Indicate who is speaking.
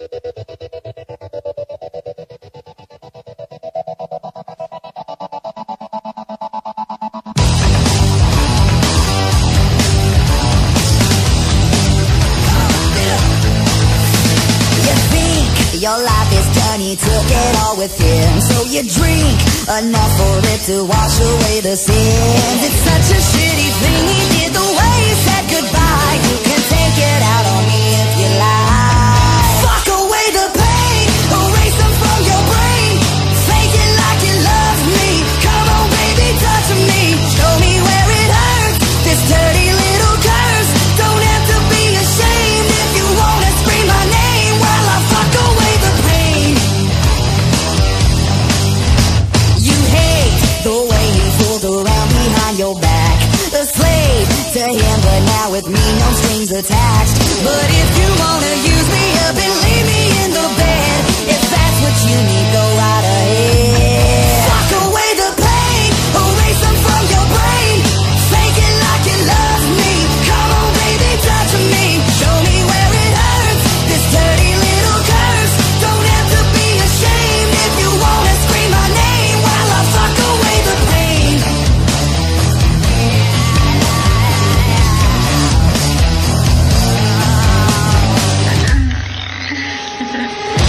Speaker 1: Your life is done, he took it all with him. So you drink enough for it to wash away the sins. It's such a shitty thing he did the way your hand but now with me, no strings attached. But if you want otra.